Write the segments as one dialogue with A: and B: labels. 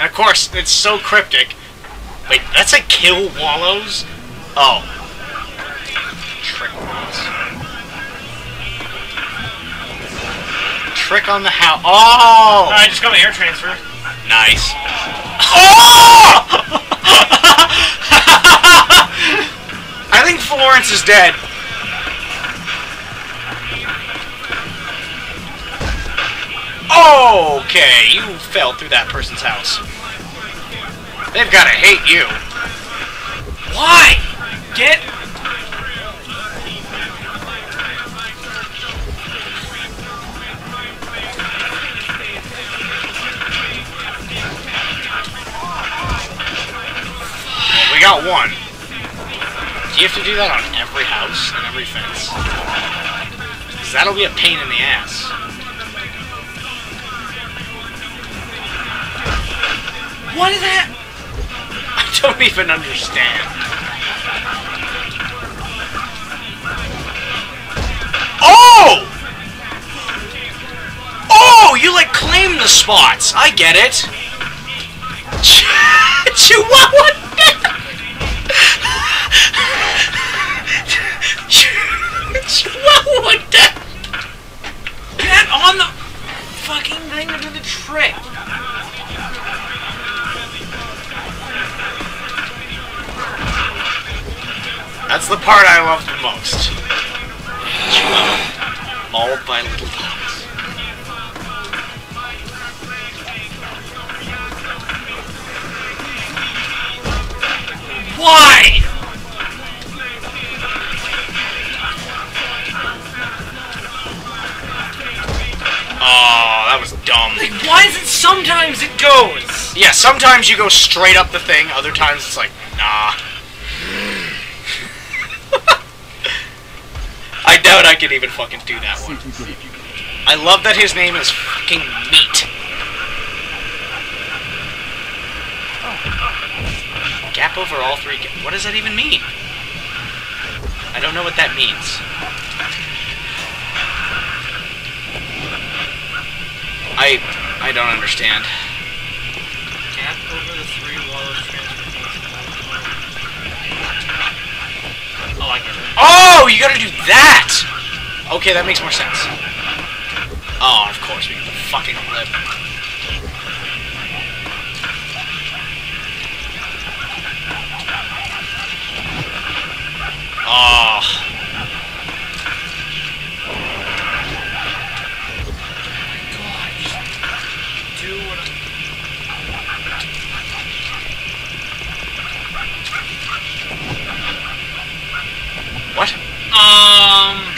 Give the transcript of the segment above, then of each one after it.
A: And of course, it's so cryptic. Wait, that's a kill wallows? Oh. Trick. Trick on the house. Oh!
B: I just got my air transfer.
A: Nice. Oh! I think Florence is dead. Okay, you fell through that person's house. They've gotta hate you. Why?
B: Get.
A: Well, we got one. Do you have to do that on every house and every fence? Because that'll be a pain in the ass. Don't even understand. Oh! Oh, you like claim the spots. I get it. Chihuahua. That's the part I love the most. Mauled by little dogs. Why? Oh, that was dumb.
B: Like, why is it sometimes it goes?
A: Yeah, sometimes you go straight up the thing, other times it's like, nah. I doubt I could even fucking do that one. I love that his name is fucking Meat. Oh. Gap over all three. What does that even mean? I don't know what that means. I I don't understand.
B: Gap over the three walls Oh, I get it.
A: Oh, you gotta do that! Okay, that makes more sense. Oh, of course, we get the fucking lip.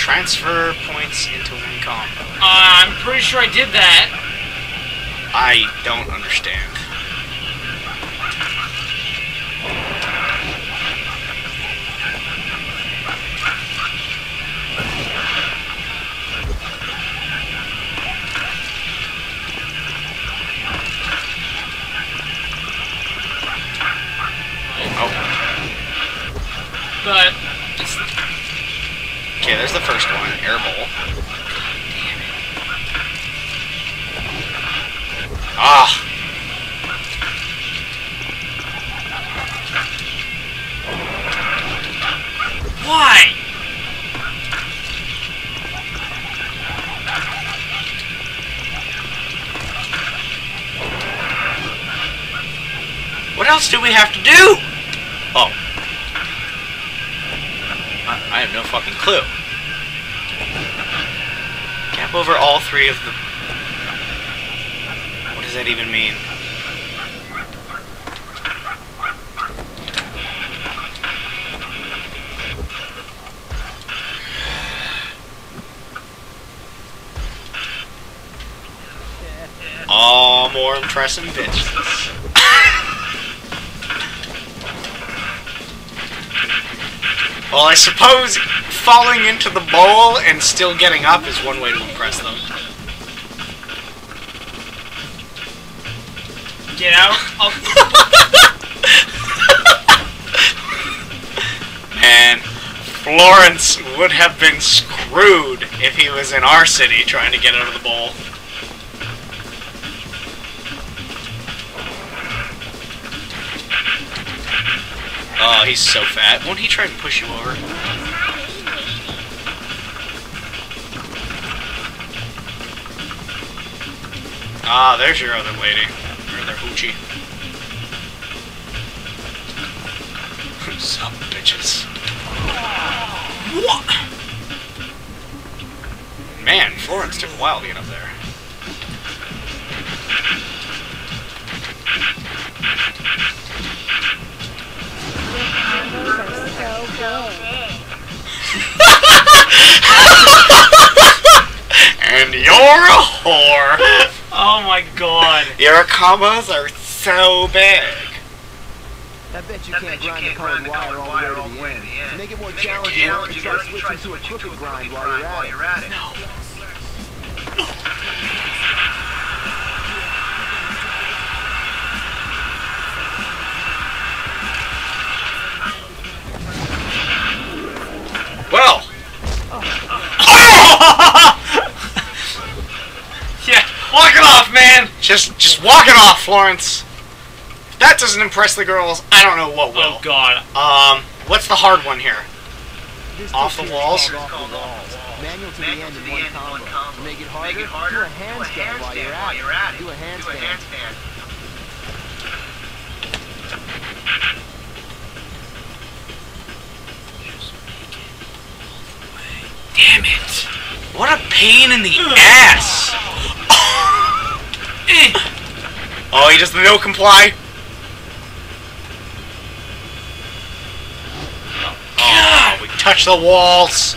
A: Transfer points into one combo.
B: uh, I'm pretty sure I did that.
A: I don't understand.
B: But
A: there's the first one. Air bowl. Ah.
B: why?
A: What else do we have to do? Oh. I, I have no fucking clue. Over all three of the... What does that even mean? All more impressive bitches. Well, I suppose falling into the bowl and still getting up is one way to impress them.
B: Get out
A: Man, Florence would have been screwed if he was in our city trying to get out of the bowl. Oh, he's so fat. Won't he try to push you over? Ah, there's your other lady. Or their hoochie. Some bitches. What? Man, Florence took a while to get up there. and you're a whore.
B: Oh my god.
A: Your commas are so big.
C: I bet you can't grind the colored wire all the way to the end. To make it more challenging, why don't you try switching to a crooked grind while you're at it?
A: Well,
B: walk it off,
A: Florence. If that doesn't impress the girls, I don't know what will.
B: Oh god.
A: Um, what's the hard one here?
C: This
A: Off the
C: here is
A: walls?
C: Off the walls. Manual to the end in one combo. To make it harder, do a handstand while you're at it. Do a handstand.
A: Damn it! What a pain in the ass! oh, he does the no comply? Oh, we touch the walls!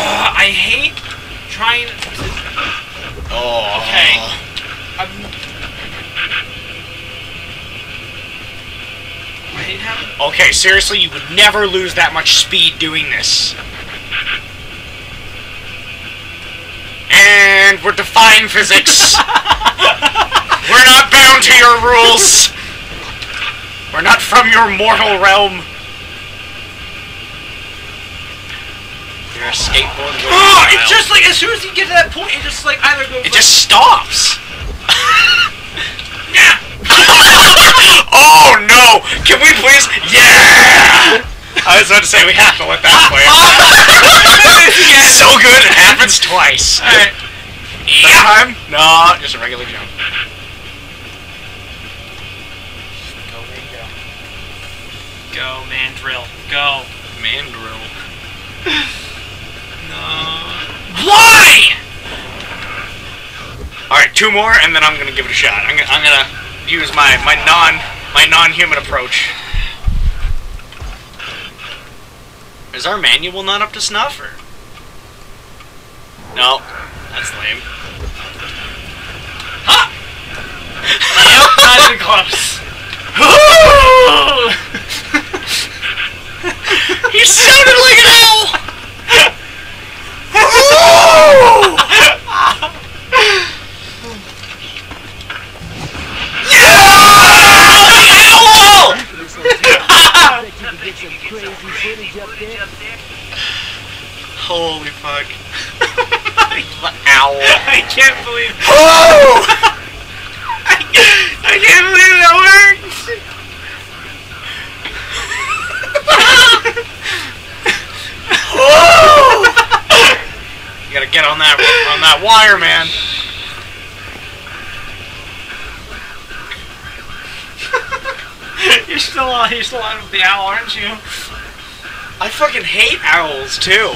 B: Uh, I hate trying to...
A: Oh.
B: Okay. I'm... I hate having...
A: Okay, seriously, you would never lose that much speed doing this. And we're defying physics. we're not bound to your rules. We're not from your mortal realm. Your skateboard goes
B: Oh,
A: wild.
B: it's just like, as soon as you get to that point, it just like either goes
A: It just stops. oh no! Can we please? Yeah! I was about to say we have to let that play. so good, it happens twice.
B: Alright.
A: Yeah. time? No, just a regular jump.
B: Go, man, go. Go, man, drill. Go.
A: Mandrill.
B: No.
A: Why? All right, two more, and then I'm gonna give it a shot. I'm gonna, I'm gonna use my my non my non-human approach. Is our manual not up to snuff, or? No, that's lame. Ha!
B: Yep, not even close.
A: he sounded like an owl. Owl!
C: This one's here. I bet you can get some crazy footage up there.
A: Holy fuck! the owl.
B: I can't believe
A: Oh!
B: I can't believe that worked!
A: You gotta get on that on that wire, man.
B: You're still on. You're still on with the owl, aren't you?
A: I fucking hate owls too.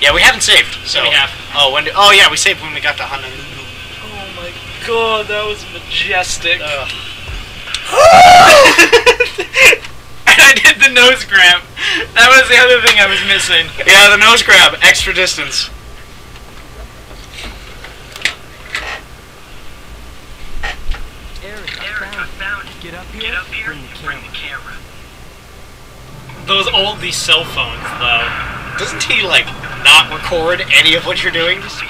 A: Yeah, we haven't saved. So
B: we have.
A: Oh, when? Did, oh yeah, we saved when we got to Honolulu.
B: Oh my god, that was majestic.
A: Ugh.
B: and I did the nose grab. That was the other thing I was missing.
A: Yeah, the nose grab, extra distance.
C: Eric, I found it. Get up here, bring the camera.
B: Those old these cell phones though.
A: Doesn't he like not record any of what you're doing? Just
C: You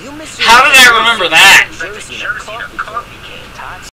A: How did I remember that?